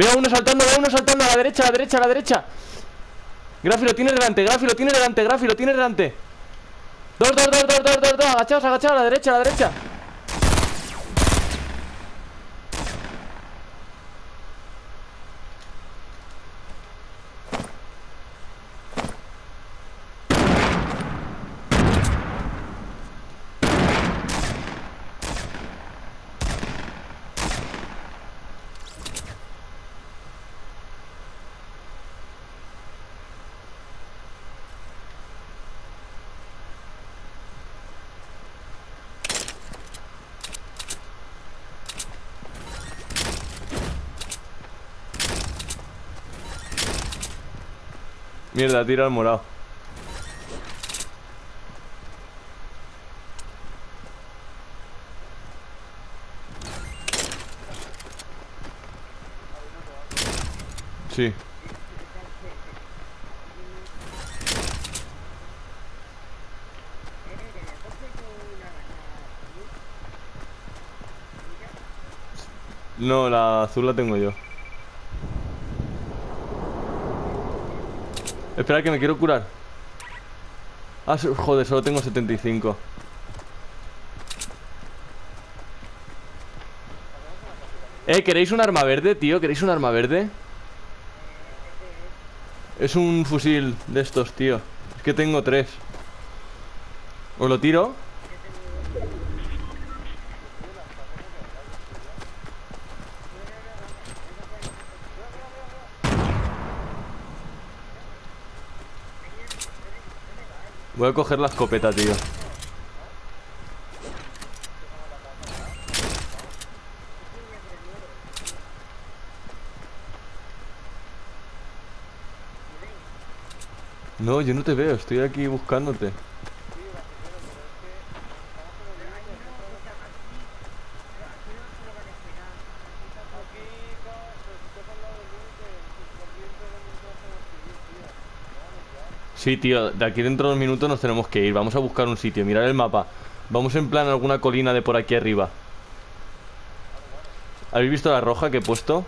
Veo a uno saltando, veo a uno saltando a la derecha, a la derecha, a la derecha. Grafi lo tiene delante, Grafi lo tiene delante, Grafi lo tiene delante. Dos, dos, dos, dos, dos, dos, dos, agachados, agachados, a la derecha, a la derecha. Mierda, tira al morado. Sí. No, la azul la tengo yo. Espera que me quiero curar. Ah, joder, solo tengo 75. Eh, ¿queréis un arma verde, tío? ¿Queréis un arma verde? Es un fusil de estos, tío. Es que tengo tres. ¿Os lo tiro? Voy a coger la escopeta, tío. No, yo no te veo, estoy aquí buscándote. Sí, tío, de aquí dentro de unos minutos nos tenemos que ir. Vamos a buscar un sitio, mirar el mapa. Vamos en plan a alguna colina de por aquí arriba. ¿Habéis visto la roja que he puesto?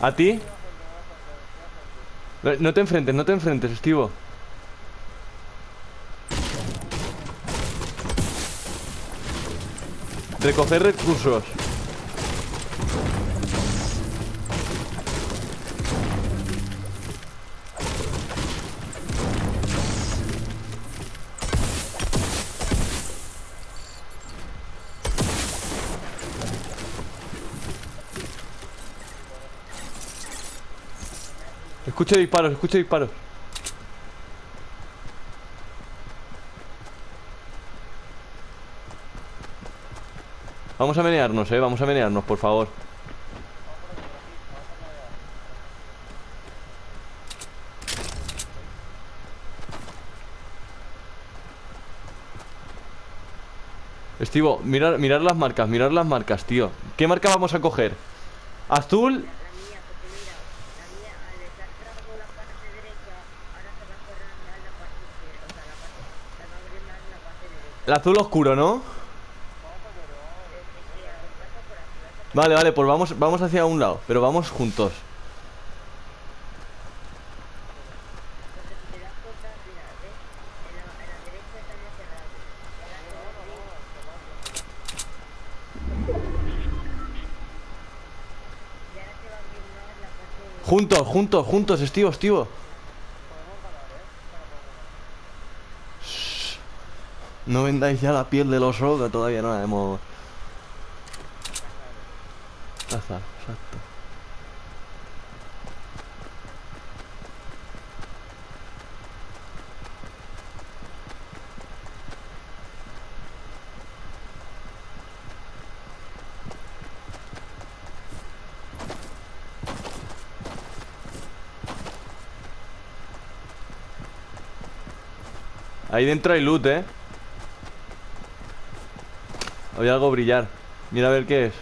¿A ti? No te enfrentes, no te enfrentes, Estivo. Recoger recursos. Escucho disparos, escucho disparos. Vamos a menearnos, eh. Vamos a menearnos, por favor. Estivo, mirar, mirar las marcas, mirar las marcas, tío. ¿Qué marca vamos a coger? Azul. El azul oscuro, ¿no? Vale, vale, pues vamos, vamos hacia un lado, pero vamos juntos. Juntos, juntos, juntos, estivo, estivo. No vendáis ya la piel de los roga, todavía no la hemos. Ya está, exacto. Ahí dentro hay loot, eh. Hay algo brillar. Mira a ver qué es.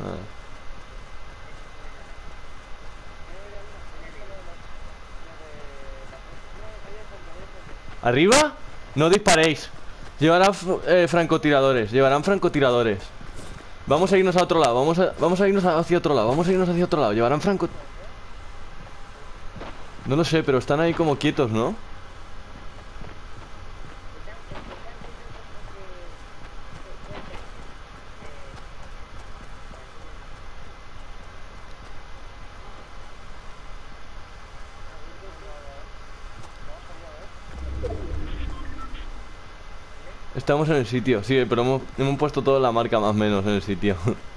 Ah. ¿Arriba? No disparéis. Llevarán eh, francotiradores. Llevarán francotiradores. Vamos a irnos a otro lado. Vamos a, vamos a irnos hacia otro lado. Vamos a irnos hacia otro lado. Llevarán franco... No lo sé, pero están ahí como quietos, ¿no? Estamos en el sitio, sí, pero hemos, hemos puesto toda la marca más o menos en el sitio.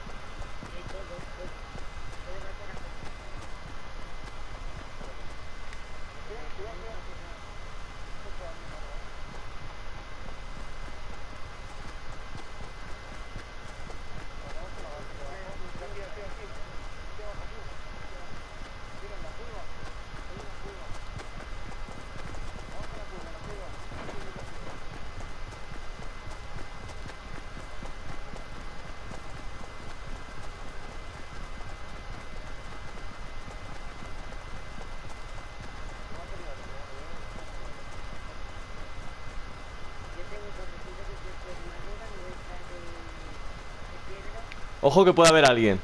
Ojo que puede haber alguien.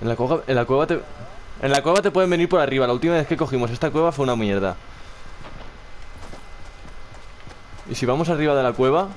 En la cueva, en la cueva te... En la cueva te pueden venir por arriba. La última vez que cogimos esta cueva fue una mierda. Y si vamos arriba de la cueva...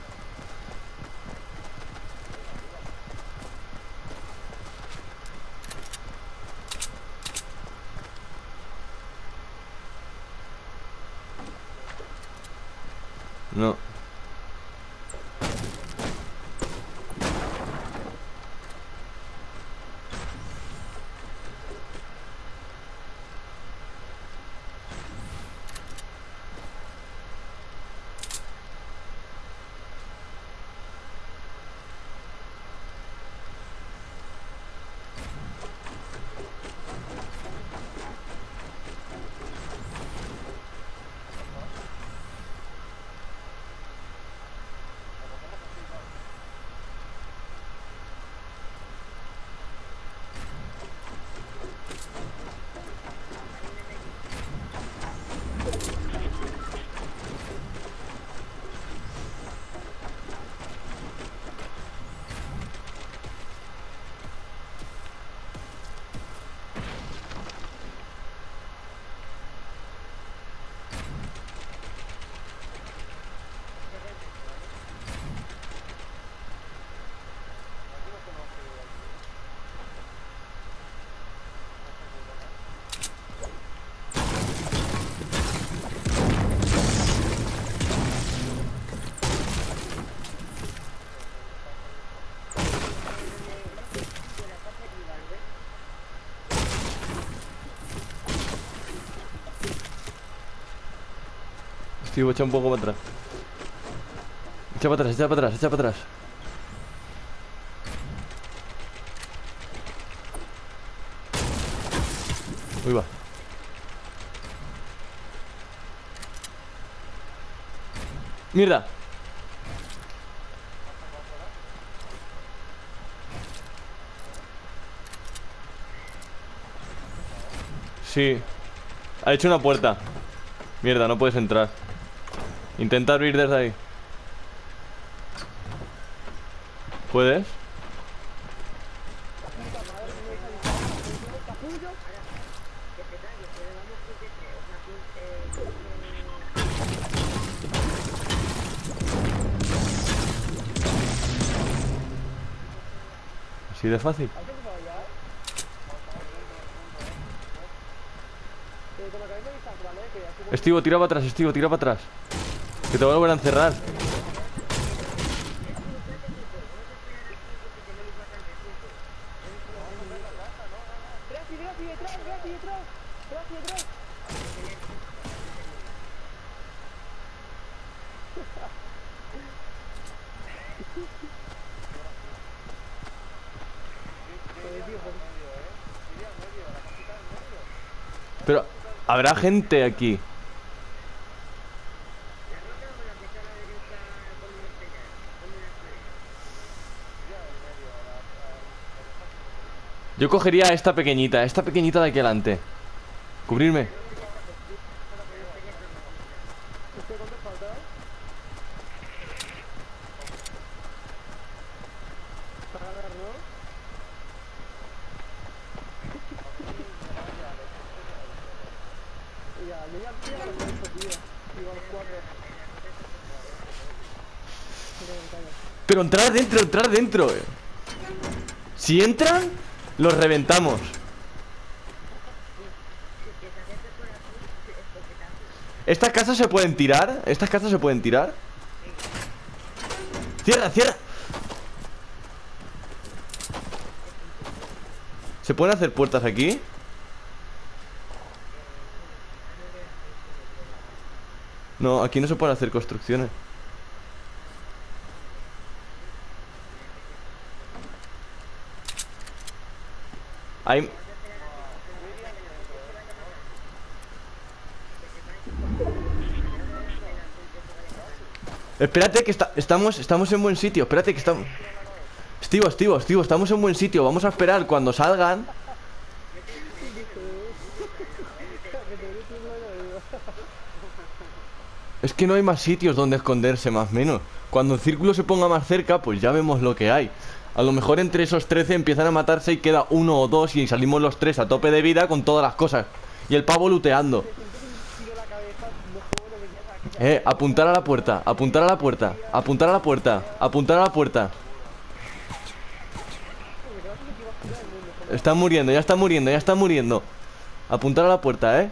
Steve, echa un poco para atrás. Echa para atrás, echa para atrás, echa para atrás. Uy, va. Mierda. Sí. Ha hecho una puerta. Mierda, no puedes entrar. Intenta abrir desde ahí. ¿Puedes? Así de fácil. Estivo, tira para atrás, Estivo, tira para atrás. Que te voy a volver a encerrar. Pero, ¿habrá gente aquí? Yo cogería esta pequeñita, esta pequeñita de aquí adelante. Cubrirme. Pero entrar dentro, entrar dentro. Si entran, los reventamos. ¿Estas casas se pueden tirar? ¿Estas casas se pueden tirar? Cierra, cierra. ¿Se pueden hacer puertas aquí? No, aquí no se pueden hacer construcciones. Hay... Espérate que estamos, estamos en buen sitio, espérate que estamos... Estivo, Estivo, Estivo, estamos en buen sitio Vamos a esperar cuando salgan. Es que no hay más sitios donde esconderse, más o menos. Cuando el círculo se ponga más cerca, pues ya vemos lo que hay A lo mejor entre esos 13 empiezan a matarse y queda uno o dos Y salimos los tres a tope de vida con todas las cosas. Y el pavo luteando. Eh, apuntar a la puerta, apuntar a la puerta Apuntar a la puerta, apuntar a la puerta. Está muriendo, ya está muriendo, ya está muriendo. Apuntar a la puerta, eh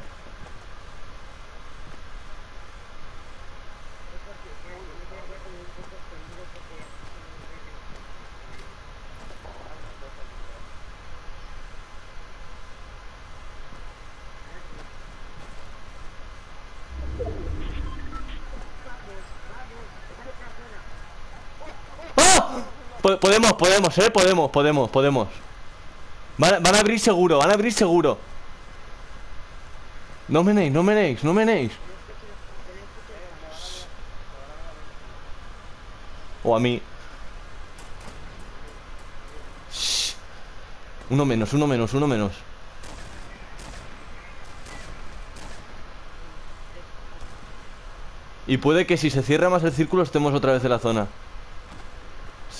Po- Podemos, podemos, eh, podemos, podemos, podemos. Van a abrir seguro, van a abrir seguro. No menéis, no menéis, no menéis. O a mí. Shh. Uno menos, uno menos, uno menos. Y puede que si se cierra más el círculo estemos otra vez en la zona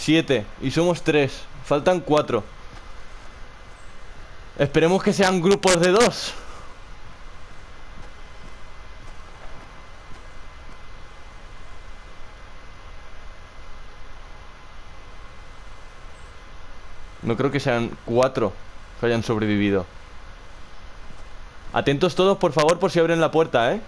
Siete. Y somos tres. Faltan cuatro. Esperemos que sean grupos de dos. No creo que sean cuatro Que hayan sobrevivido. Atentos todos por favor por si abren la puerta, ¿eh?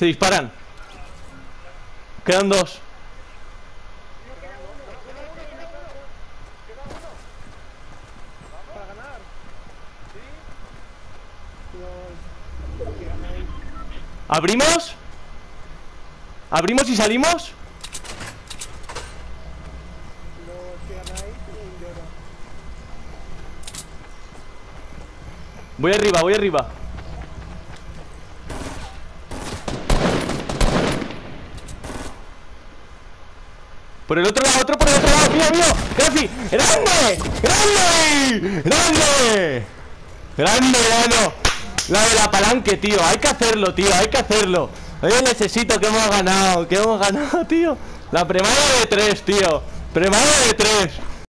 Se disparan Quedan dos ¿Abrimos? ¿Abrimos y salimos? Voy arriba, voy arriba Por el otro lado, otro por el otro lado, mío, mío Grafi, grande, grande, grande. Grande, bueno La de la palanque, tío, hay que hacerlo, tío, hay que hacerlo. Yo necesito que hemos ganado, que hemos ganado, tío. La premada de tres, tío. Premada de tres